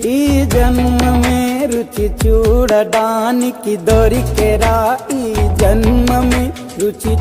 जन्म में रुचि चूड़ डान की दौरी केरा ई जन्म में रुचि